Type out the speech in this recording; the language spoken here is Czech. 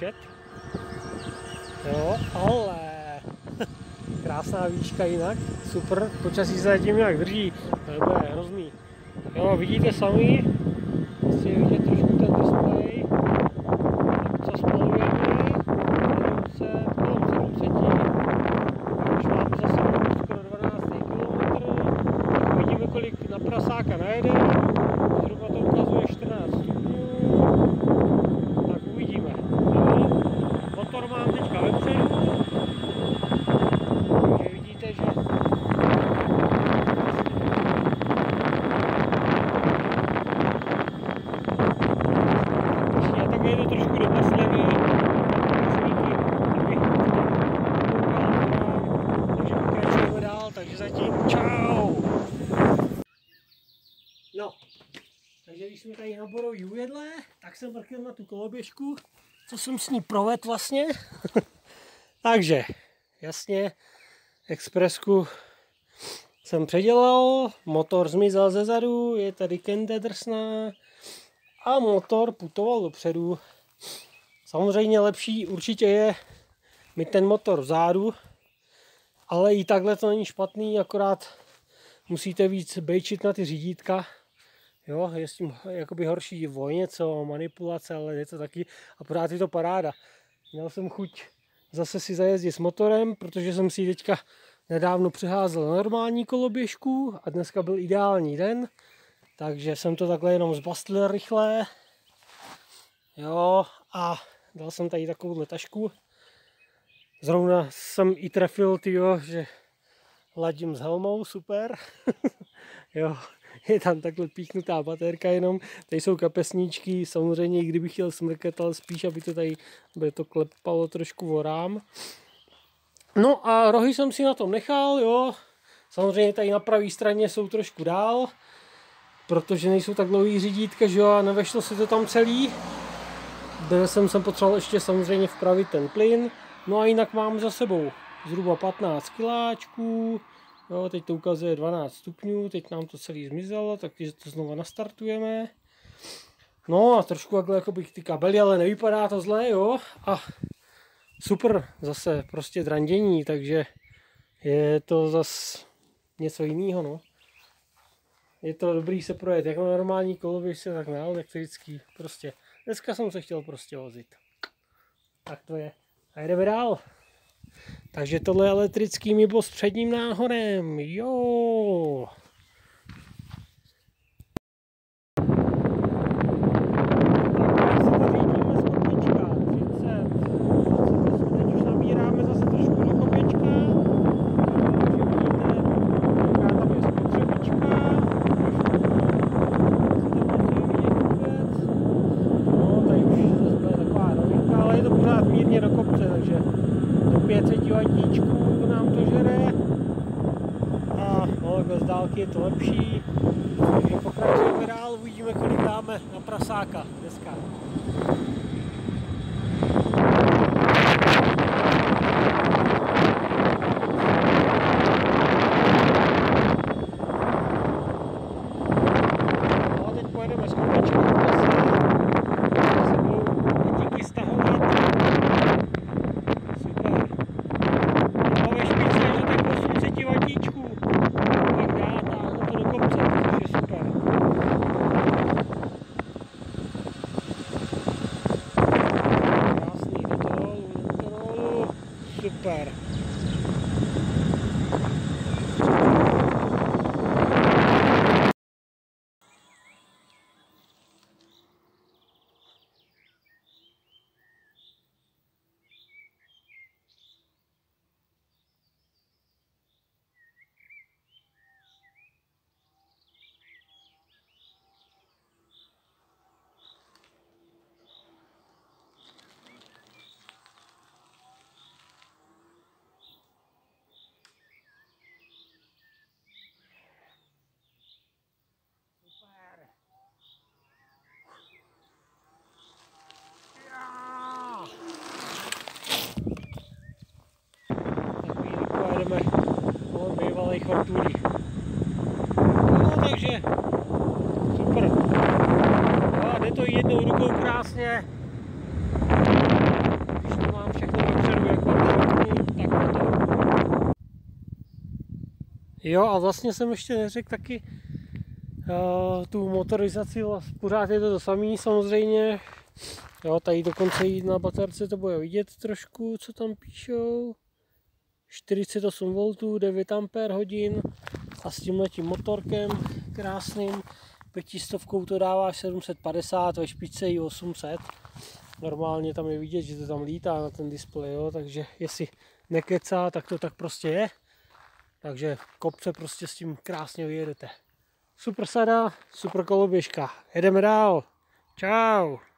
pršet. Jo, ale krásná výška jinak, super, počasí se zatím nějak drží, to bude hrozný. Jo, vidíte sami, prostě vidět trošku ten displej, co spalujeme, 700, kolem 700, už máme za sebou skoro 12 km, vidíme kolik na prasáka najede, zhruba to ukazuje 14 stupňů, tak uvidíme. Jo. Motor mám teďka vepředu, takže vidíte, že to trošku doposlený. Takže pokračujeme dál, takže zatím čau. No, takže když jsme tady na Boroví ujedle, tak jsem mrkl na tu koloběžku, co jsem s ní provedl vlastně. takže, jasně, expresku jsem předělal, motor zmizel ze zadu, je tady kende drsná a motor putoval dopředu. Samozřejmě lepší určitě je mít ten motor vzadu, ale i takhle to není špatný, akorát musíte víc bejčit na ty řídítka. Jo, je s tím jakoby horší o něco, manipulace, ale je to taky a pořád je to paráda. Měl jsem chuť zase si zajezdit s motorem, protože jsem si teďka nedávno přeházel normální koloběžku a dneska byl ideální den, takže jsem to takhle jenom zbastlil rychle. Jo, a dal jsem tady takovouhle tašku. Zrovna jsem i trefil, tyjo, že ladím s helmou, super. jo, je tam takhle píchnutá baterka jenom. Tady jsou kapesníčky, samozřejmě i kdybych chtěl smrkat, ale spíš, aby to tady aby to klepalo trošku vorám. No a rohy jsem si na tom nechal, jo. Samozřejmě tady na pravé straně jsou trošku dál, protože nejsou tak dlouhý řídítka, že jo, a nevešlo se to tam celý. Byl jsem, jsem potřeboval ještě samozřejmě vpravit ten plyn. No a jinak mám za sebou zhruba 15 kiláčků, jo, teď to ukazuje 12 stupňů, teď nám to celý zmizelo, takže to znova nastartujeme. No a trošku takhle jako bych ty kabely, ale nevypadá to zlé, jo. A super, zase prostě drandění, takže je to zase něco jiného, no. Je to dobrý se projet, jak na normální koloběžce, tak na elektrický, prostě. Dneska jsem se chtěl prostě vozit. Tak to je. A jdeme dál. Takže tohle je elektrický mibo s předním náhorem. Jo. mírně do kopce, takže do 500 vatíčků nám to žere a no, z dálky je to lepší. Takže pokračujeme dál, uvidíme kolik dáme na prasáka dneska. No, teď pojedeme s kopičkou v prase. Sebou díky stahovat. Super. No ve špičce je to tak 800 vatíčků. Tak dá, táhnu to do kopce, což je super. Krásný, do toho dolů, do toho dolů. Super. fortuny. No takže super. A jde to jednou rukou krásně. Když to mám všechno dopředu, jak tak to. Jo a vlastně jsem ještě neřekl taky uh, tu motorizaci, pořád je to to samé samozřejmě. Jo, tady dokonce i na baterce, to bude vidět trošku, co tam píšou. 48 V, 9 Ah hodin a s tím letím motorkem krásným. Pětistovkou to dává 750, ve špičce i 800. Normálně tam je vidět, že to tam lítá na ten displej, jo, takže jestli nekecá, tak to tak prostě je. Takže kopce prostě s tím krásně vyjedete. Super sada, super koloběžka. Jedeme dál. Čau.